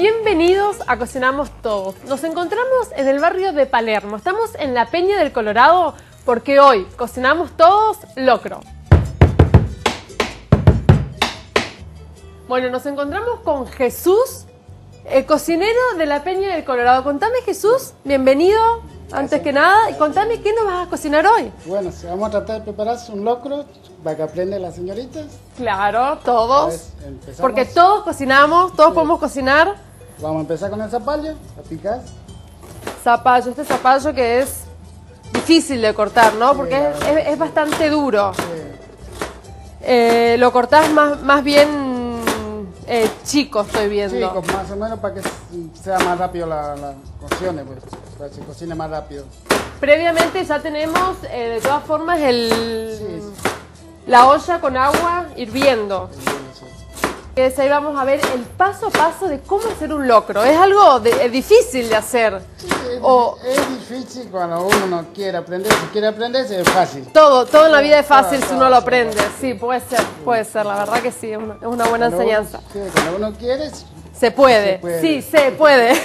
Bienvenidos a Cocinamos Todos. Nos encontramos en el barrio de Palermo. Estamos en la Peña del Colorado porque hoy cocinamos todos locro. Bueno, nos encontramos con Jesús, el cocinero de la Peña del Colorado. Contame Jesús, bienvenido antes que nada y contame qué nos vas a cocinar hoy. Bueno, vamos a tratar de preparar un locro para que aprendan las señoritas. Claro, todos. Pues. Porque todos cocinamos, todos Sí. podemos cocinar. Vamos a empezar con el zapallo, a picar. Zapallo, este zapallo que es difícil de cortar, ¿no? Sí, Porque es, verdad es- es bastante duro. Eh, Eh, lo cortás más, más bien eh, chico, estoy viendo. chicos, más o menos para que sea más rápido la, la cocción, pues, para que se cocine más rápido. Previamente ya tenemos, eh, de todas formas, el, Sí, la olla con agua hirviendo. sí, sí. Entonces ahí vamos a ver el paso a paso de cómo hacer un locro. Es algo de- difícil de hacer. Sí, es, O- es difícil cuando uno no quiere aprender. Si quiere aprender, es fácil. Todo, todo en la vida es fácil si uno lo aprende. Sí, puede ser, puede ser. La verdad que sí, es una, es una buena Cuando enseñanza. Uno, sí, cuando uno quiere, Se puede, Se puede. sí, se puede.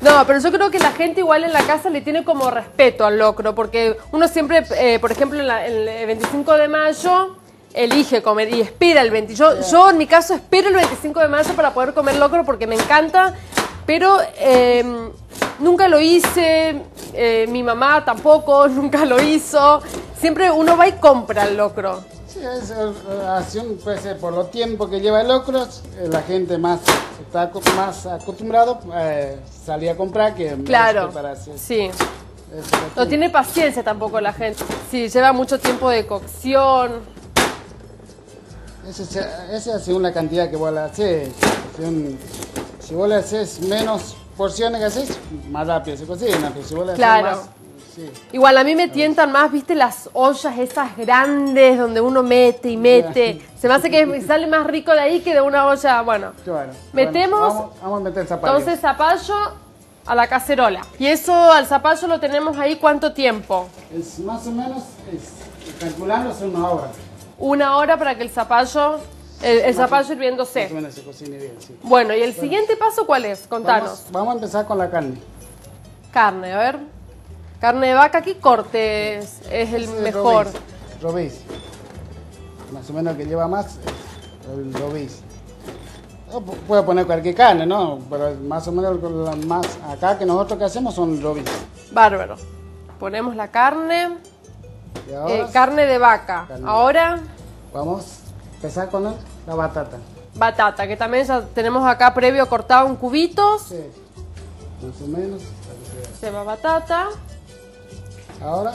No, pero yo creo que la gente igual en la casa le tiene como respeto al locro, porque uno siempre, eh, por ejemplo, en la- en el 25 de mayo elige comer y espera el 20. Yo, yo en mi caso espero el 25 de mayo para poder comer locro porque me encanta, pero eh, nunca lo hice, eh, mi mamá tampoco, nunca lo hizo. Siempre uno va y compra el locro. Sí, es, así puede ser por los tiempos que lleva el locro, eh, la gente más está más acostumbrado eh, salir a comprar que Claro, prepararse. sí. No tiene paciencia tampoco la gente. Sí, lleva mucho tiempo de cocción. Esa es según la cantidad que vos le haces. Si, vos le haces menos porciones que haces, más rápido se cocina. Pero si vos le haces Claro. más, sí. Igual a mí me tientan más, viste, las ollas esas grandes donde uno mete y mete. Se me hace que sale más rico de ahí que de una olla, bueno. Metemos- Bueno, vamos, vamos a meter el zapallo. Entonces zapallo a la cacerola. Y eso al zapallo lo tenemos ahí cuánto tiempo? Es más o menos, es, calculando, es una hora. Una hora para que el zapallo, el, el zapallo hirviéndose. Más o menos se cocine bien, sí. Bueno, ¿y el siguiente paso cuál es? Contanos. Vamos, vamos a empezar con la carne. Carne, a ver. Carne de vaca, ¿qué corte es, es el mejor? Robis. Robis. Más o menos el que lleva más es el pu- Puedo poner cualquier carne, ¿no? Pero más o menos más acá que nosotros que hacemos son robis. Bárbaro. Ponemos la carne, eh, carne de vaca. Carne Ahora vamos a empezar con la batata. batata, que también ya tenemos acá previo cortado en cubitos. Sí. Más o menos. Se va batata. Ahora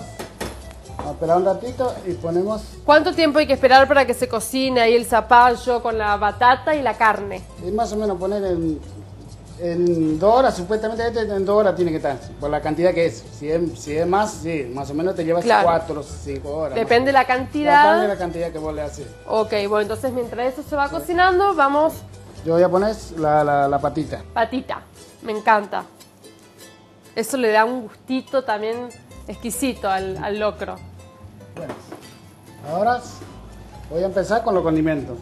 vamos a esperar un ratito y ponemos ¿Cuánto tiempo hay que esperar para que se cocine ahí el zapallo con la batata y la carne? y más o menos poner en, en dos horas, supuestamente este en dos horas tiene que estar, por la cantidad que es. Si es, si es más, sí, más o menos te llevas Claro. cuatro o cinco horas. Depende la más. Depende de cantidad. la cantidad que vos le haces. Ok, bueno, entonces mientras eso se va cocinando, vamos Yo voy a poner la, la, la patita. patita. Me encanta. Eso le da un gustito también exquisito al, al locro. Bueno, ahora voy a empezar con los condimentos.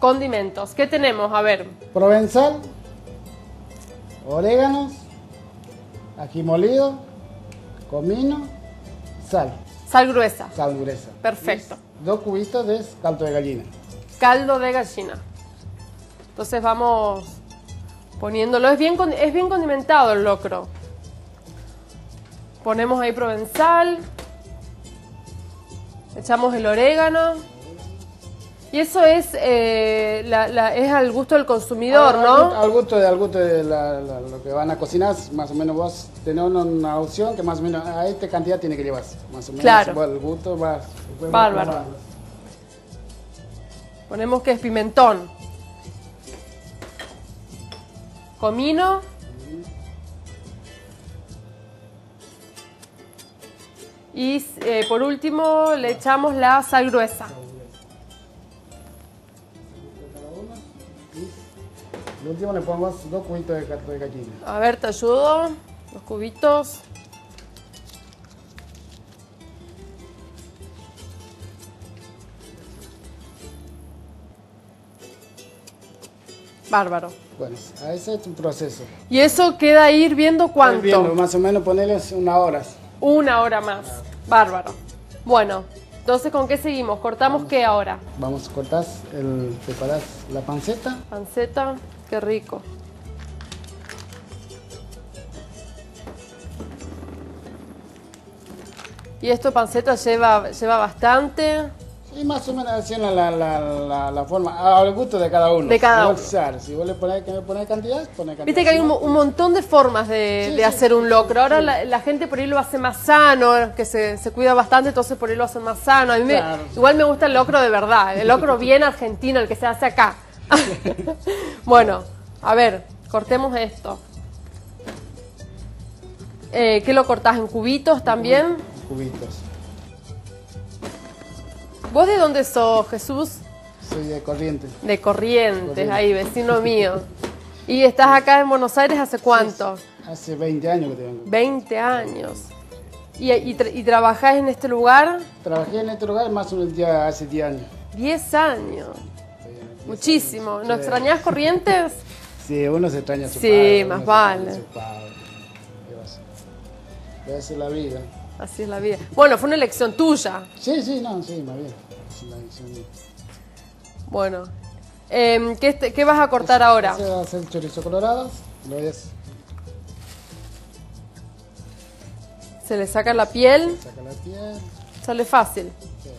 Condimentos. ¿Qué tenemos? A ver. Provenzal, oréganos, ají molido, comino, sal, Sal gruesa. sal gruesa. Perfecto. Y dos cubitos de caldo de gallina. Caldo de gallina. Entonces vamos poniéndolo. Es bien, es bien condimentado el locro. Ponemos ahí provenzal. Echamos el orégano. Y eso es, eh, la- la- es al gusto del consumidor, Al- ¿no? Al, al gusto de, al gusto de la- lo que van a cocinar, más o menos vos tenés una, una opción que más o menos a esta cantidad tiene que llevarse. Más o menos Claro. el gusto va. después Bárbaro. Ponemos que es pimentón. Comino. Y eh, por último le echamos la sal gruesa. El último le pongo dos cubitos de de gallina. A ver, te ayudo. Los cubitos. Bárbaro. Bueno, ese es un proceso. ¿Y eso queda hirviendo cuánto? Hirviendo, más o menos ponerles una hora. Una hora más. Bárbaro. Bueno, entonces ¿con qué seguimos? ¿Cortamos qué ahora? Vamos a cortar, el, preparar la panceta. Panceta, qué rico. Y esto panceta lleva, lleva bastante. Sí, más o menos haciendo la, la, la, la forma, al gusto de cada uno. De cada uno. Si vos le pones, que me pones cantidad, pones cantidad. Viste que hay un, un montón de formas de, Sí, de sí, hacer un locro. Ahora sí. la, gente por ahí lo hace más sano, que se, se cuida bastante, entonces por ahí lo hacen más sano. A mí me- igual me gusta el locro de verdad, el locro bien argentino, el que se hace acá. bueno, a ver, cortemos esto. Eh, ¿Qué lo cortás en cubitos también? Cubitos. ¿Vos de dónde sos, Jesús? Soy de corriente. De Corrientes, Corrientes. ahí, vecino mío. ¿Y estás acá en Buenos Aires hace cuánto? Hace 20 años que tengo. 20 años. ¿Y, y, tra- y trabajás en este lugar? Trabajé en este lugar más o menos ya hace 10 años. 10 años. Sí, Muchísimo. ¿No Sí. extrañás Corrientes? Sí, uno se extraña a su Sí, padre. más vale. su padre. ¿Qué va a hacer? ¿Qué va a hacer la vida? Así es la vida. Bueno, fue una elección tuya. Sí, sí, no, sí, más bien. Bueno. Em, ¿qué, este- qué vas a cortar ahora? Ese va a ser chorizo colorado. Lo es, Se le saca la piel. saca la piel. Sale fácil. Sí.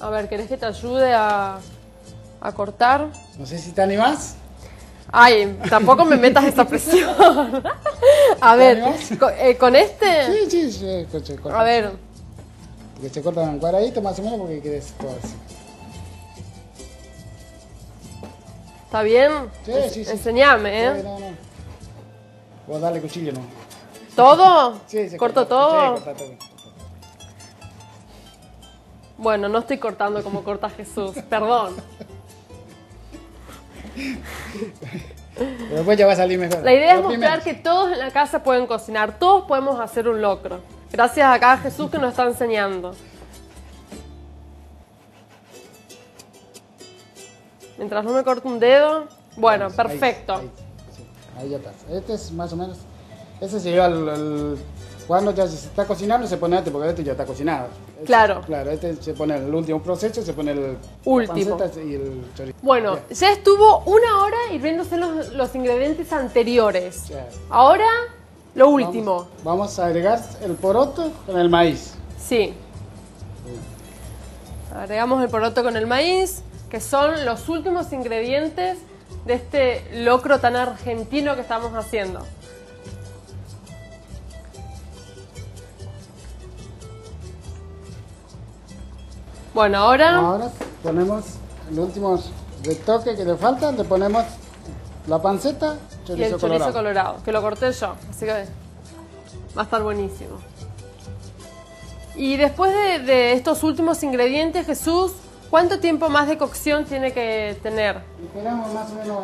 A ver, ¿querés que te ayude a, a cortar? No sé si te animás. Ay, tampoco me metas esa presión. a ver, eh, ¿con este? Sí, sí, sí. se. A ver, Que se cortan en cuadradito más o menos porque quede todo así. ¿está bien? Sí, sí, sí. Enseñame, ¿eh? Sí, no, no. Vos dale cuchillo, ¿no? ¿Todo? Sí, se ¿Corto corta. todo? Sí, corta todo. Bueno, no estoy cortando como corta Jesús, perdón. Pero después ya va a salir mejor. La idea es mostrar primero. que todos en la casa pueden cocinar, todos podemos hacer un locro. Gracias a Jesús que nos está enseñando. Mientras no me corte un dedo, bueno, Ahí, perfecto. Ahí, sí, ahí ya está. Este es más o menos. Ese se lleva al. al- cuando ya se está cocinando, se pone este, porque este ya está cocinado. Este- Claro. Claro, este se pone el último proceso, se pone el. Último. y el chorizo. Bueno, ya estuvo una hora hirviéndose los, los ingredientes anteriores. Ya. Ahora, lo último. Vamos, a agregar el poroto con el maíz. Sí. Agregamos el poroto con el maíz, que son los últimos ingredientes de este locro tan argentino que estamos haciendo. Bueno, ahora Ahora ponemos el último retoque que le falta, le ponemos la panceta, y el chorizo colorado. colorado, que lo corté yo, así que va a estar buenísimo. Y después de, de estos últimos ingredientes, Jesús, ¿cuánto tiempo más de cocción tiene que tener? Esperamos más o menos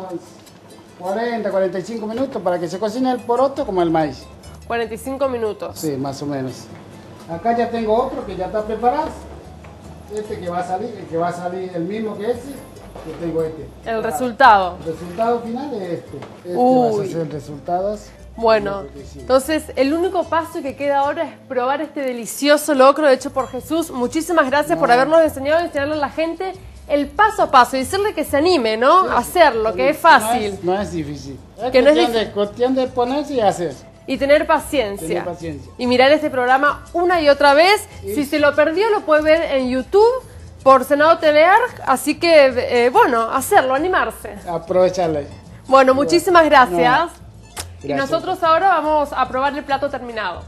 40, 45 minutos para que se cocine el poroto como el maíz. 45 minutos. Sí, más o menos. Acá ya tengo otro que ya está preparado. Este que va a salir, el que va a salir el mismo que ese, yo tengo este. El resultado. El resultado final es este. Este a Uy. ser el resultado. Bueno, entonces el único paso que queda ahora es probar este delicioso locro hecho por Jesús. Muchísimas gracias por No. habernos enseñado a enseñarle a la gente el paso a paso y decirle que se anime, ¿no? A hacerlo, que es fácil. No es, no es difícil. Es Que no es difícil. de, cuestión de ponerse y hacer. Y tener paciencia. Tener paciencia. Y mirar este programa una y otra vez. Si se lo perdió, lo puede ver en YouTube por Senado TV Arc. Así que, eh, bueno, hacerlo, animarse. Aprovecharla. Bueno, muchísimas gracias. Y Gracias. nosotros ahora vamos a probar el plato terminado.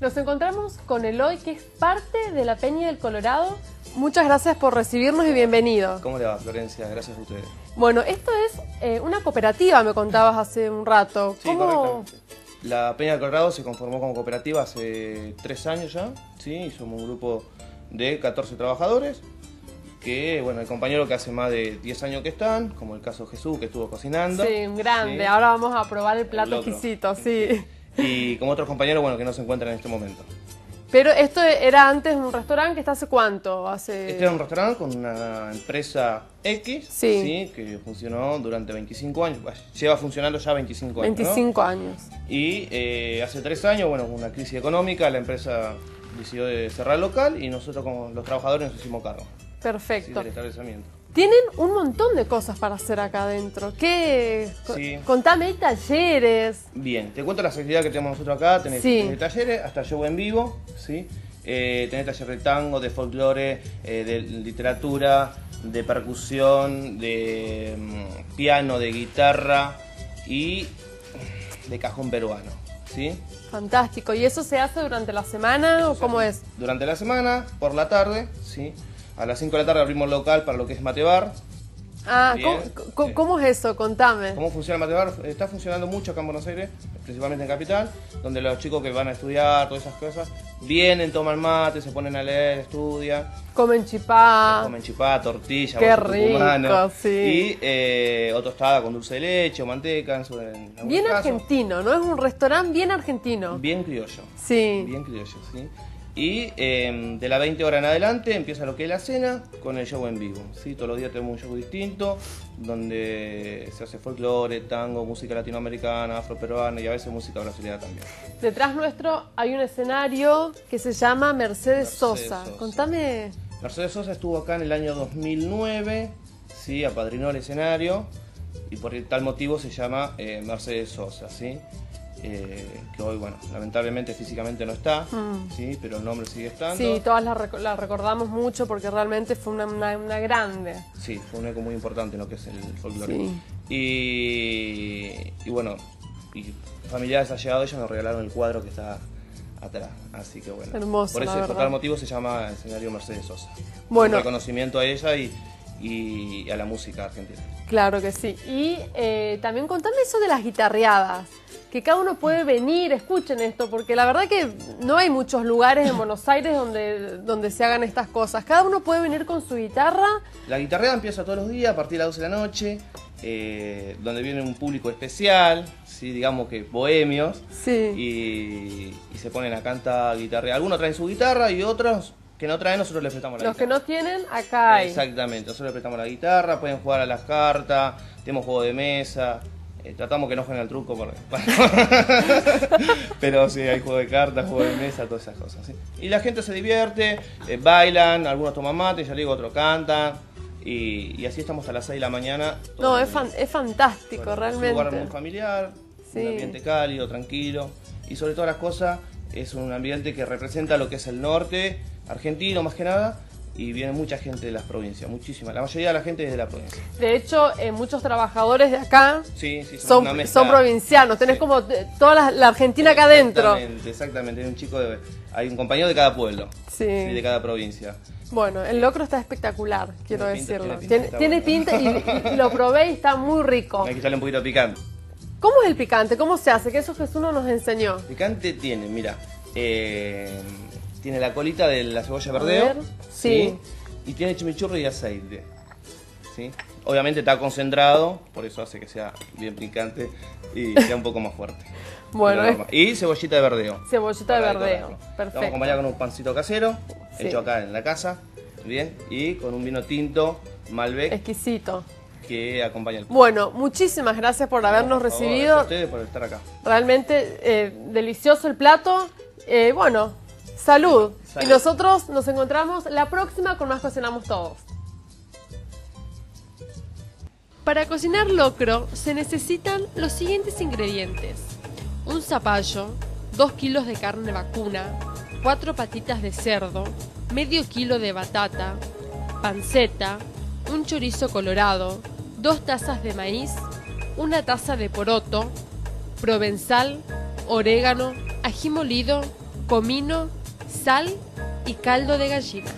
Nos encontramos con Eloy, que es parte de la Peña del Colorado. Muchas gracias por recibirnos y bienvenido. ¿Cómo le va, Florencia? Gracias a ustedes. Bueno, esto es eh, una cooperativa, me contabas hace un rato. Sí. La Peña del Colorado se conformó como cooperativa hace tres años ya, ¿sí? Y somos un grupo de 14 trabajadores, que, bueno, el compañero que hace más de 10 años que están, como el caso de Jesús, que estuvo cocinando. Sí, un grande. ¿sí? Ahora vamos a probar el plato exquisito, sí. Y como otros compañeros, bueno, que no se encuentran en este momento. Pero esto era antes un restaurante que está hace cuánto? Hace... Este era un restaurante con una empresa X, Sí. sí. que funcionó durante 25 años. Lleva funcionando ya 25 años. ¿no? 25 años. Y eh, hace tres años, bueno, una crisis económica, la empresa decidió de cerrar el local y nosotros como los trabajadores nos hicimos cargo Perfecto. del establecimiento. Tienen un montón de cosas para hacer acá adentro. ¿Qué? Sí. Contame, hay talleres. Bien, te cuento las actividades que tenemos nosotros acá. Tenés, Sí. tenés talleres, hasta show en vivo, ¿sí? Eh, tenés taller de tango, de folclore, eh, de literatura, de percusión, de mm, piano, de guitarra y de cajón peruano, ¿sí? Fantástico. ¿Y eso se hace durante la semana o cómo es? Durante la semana, por la tarde, ¿sí? A las 5 de la tarde abrimos local para lo que es Matebar. Ah, Bien. ¿cómo, cómo- es eso? Contame. ¿Cómo funciona Matebar? Está funcionando mucho acá en Buenos Aires, principalmente en Capital, donde los chicos que van a estudiar, todas esas cosas, vienen, toman mate, se ponen a leer, estudian, Comen chipá. comen chipá, tortilla, Qué tucumano, rico, sí. Y eh, o tostada con dulce de leche o manteca, en, Bien argentino, ¿no? Es un restaurante bien argentino. Bien criollo. Sí. Bien criollo, sí. Y eh, de las 20 horas en adelante empieza lo que es la cena con el show en vivo. ¿sí? Todos los días tenemos un show distinto donde se hace folclore, tango, música latinoamericana, afroperuana y a veces música brasileña también. Detrás nuestro hay un escenario que se llama Mercedes, Mercedes Sosa. Sosa. Contame. Mercedes Sosa estuvo acá en el año 2009, ¿sí? apadrinó el escenario y por tal motivo se llama eh, Mercedes Sosa, ¿sí? Eh, que hoy, bueno, lamentablemente físicamente no está, ¿sí? pero el nombre sigue estando. Mm. Sí, todas la, reco- la recordamos mucho porque realmente fue una, una- una grande. Sí, fue un eco muy importante en lo que es el folclore. Sí. Y, y bueno, y familiares allegados ellos nos regalaron el cuadro que está atrás. Así que bueno. Hermoso, Por ese por tal motivo se llama escenario Mercedes Sosa. Bueno. Un reconocimiento a ella y, y a la música argentina. Claro que sí. Y eh, también contame eso de las guitarreadas. Que cada uno puede venir, escuchen esto, porque la verdad que no hay muchos lugares en Buenos Aires donde, donde se hagan estas cosas. Cada uno puede venir con su guitarra. La guitarreada empieza todos los días a partir de las 12 de la noche, eh, donde viene un público especial, ¿sí? digamos que bohemios, Sí. y, y se ponen a cantar guitarra. Algunos traen su guitarra y otros que no traen, nosotros les prestamos la Los que guitarra. no tienen, acá hay. Exactamente, nosotros les prestamos la guitarra, pueden jugar a las cartas, tenemos juego de mesa. eh, tratamos que no jueguen al truco, por- pero sí, hay juego de cartas, juego de mesa, todas esas cosas. ¿sí? Y la gente se divierte, eh, bailan, algunos toman mate, ya digo, otros cantan. Y, y así estamos a las 6 de la mañana. No, es, los fan- es fantástico, Bueno, Es un lugar muy realmente. familiar, Sí. un ambiente cálido, tranquilo. Y sobre todas las cosas, es un ambiente que representa lo que es el norte argentino, más que nada. Y viene mucha gente de las provincias, muchísima. La mayoría de la gente es de la provincia. De hecho, eh, muchos trabajadores de acá Sí, sí, son, provincianos. Tenés Sí. como eh, toda la, la Argentina acá adentro. Exactamente, exactamente. Hay un chico de, hay un compañero de cada pueblo. Sí. de cada provincia. Bueno, el locro está espectacular, quiero Tiene pinta- decirlo. tiene pinta, Tiene, está tiene bueno. pinta y, y lo probé y está muy rico. Hay que echarle un poquito picante. ¿Cómo es el picante? ¿Cómo se hace? Que eso Jesús no nos enseñó. Picante tiene, mira, eh, tiene la colita de la cebolla verdeo, ver, sí. y tiene chimichurri y aceite, ¿sí? Obviamente está concentrado, por eso hace que sea bien picante y sea un poco más fuerte. Bueno, es- y cebollita de verdeo. Cebollita de verdeo. Perfecto. Vamos a acompañar con un pancito casero, Sí. hecho acá en la casa, bien, y con un vino tinto Malbec Exquisito. que acompaña el Bueno, muchísimas gracias por habernos Por favor, gracias recibido. a ustedes por estar acá. Realmente eh, delicioso el plato. Eh, bueno, salud. Salud. Y nosotros nos encontramos la próxima con más Cocinamos Todos. Para cocinar locro se necesitan los siguientes ingredientes. Un zapallo, 2 kilos de carne vacuna, 4 patitas de cerdo, medio kilo de batata, panceta, un chorizo colorado, 2 tazas de maíz, una taza de poroto, provenzal, orégano, ají molido, comino, sal y caldo de gallina.